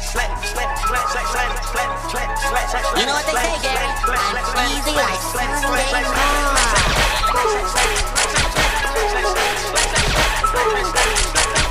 You know what they say, Gary? I'm easy like Sunday You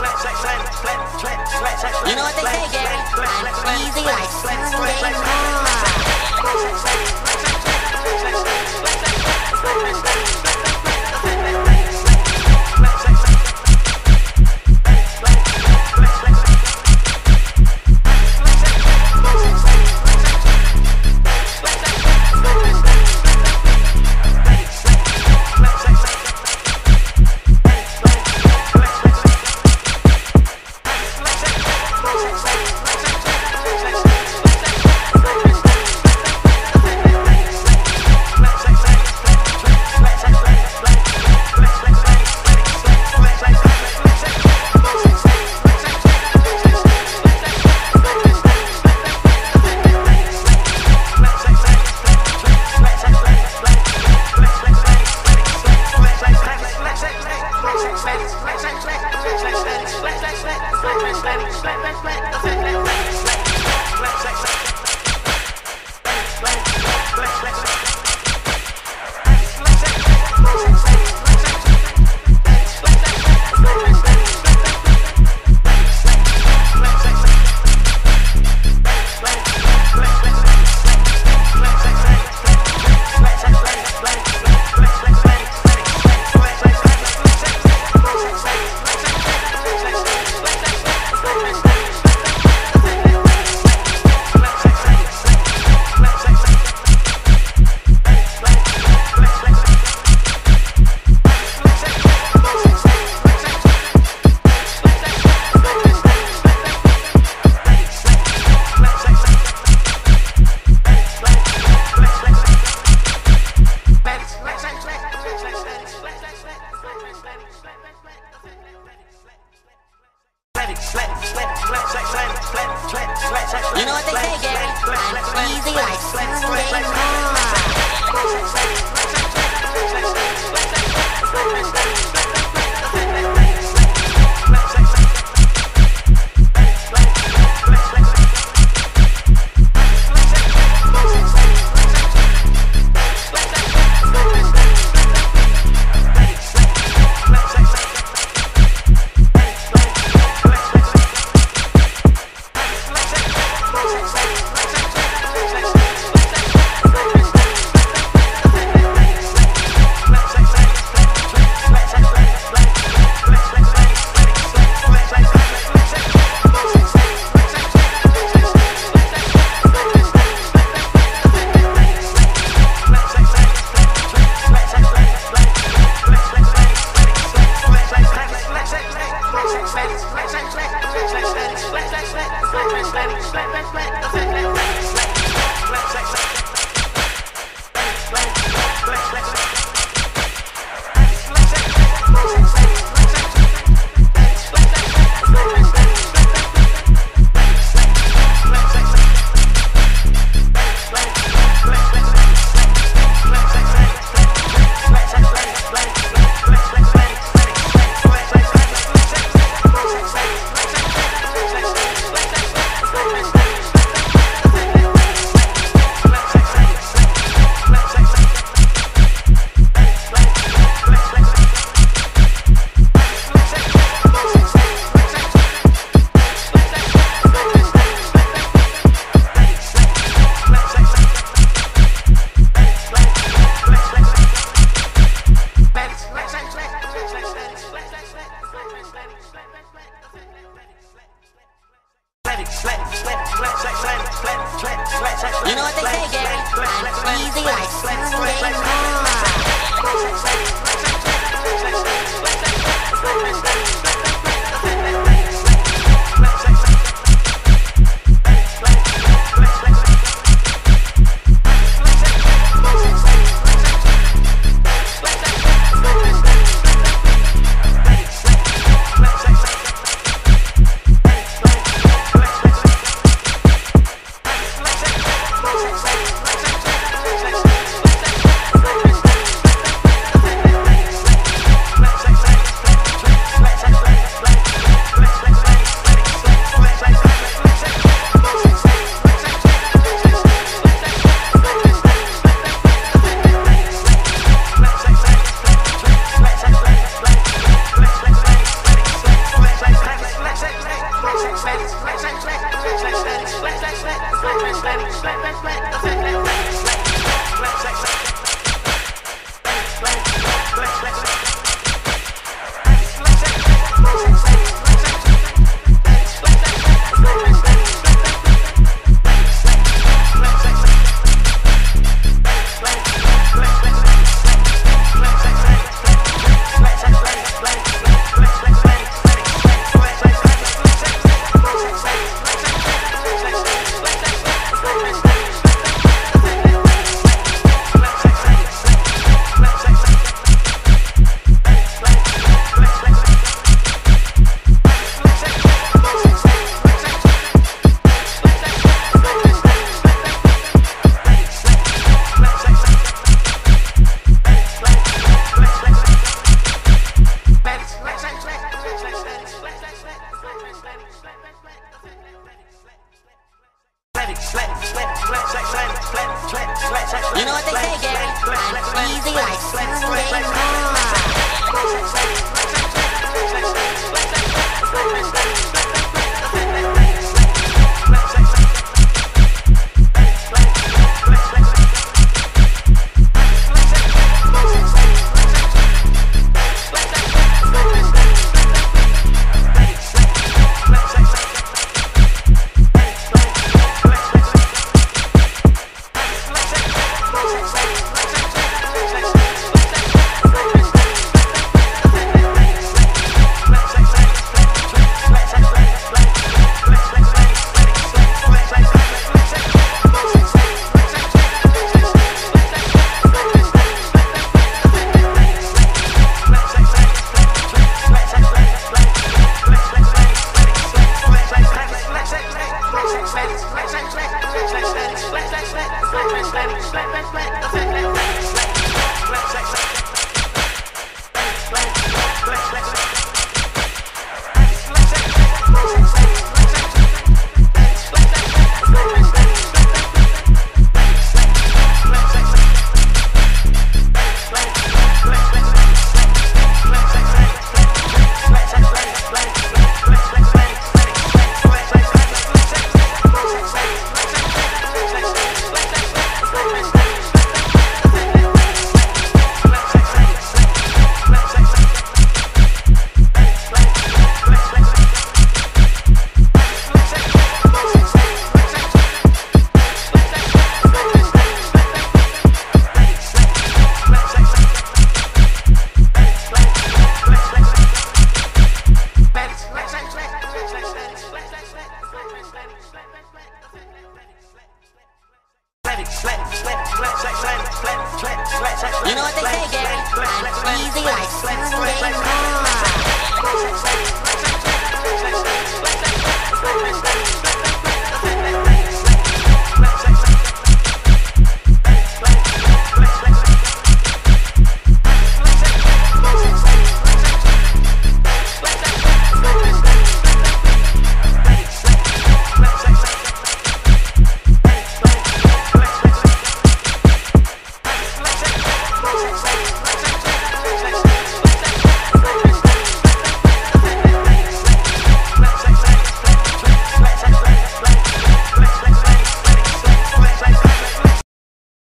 You know what they say, Gary? I'm easy like Sunday morning. You know what they say, Gary? I'm easy like Sunday morning.